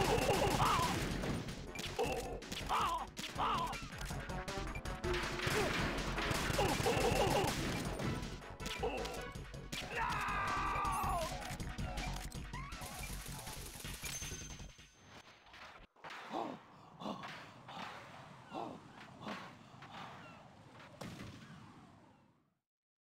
Oh!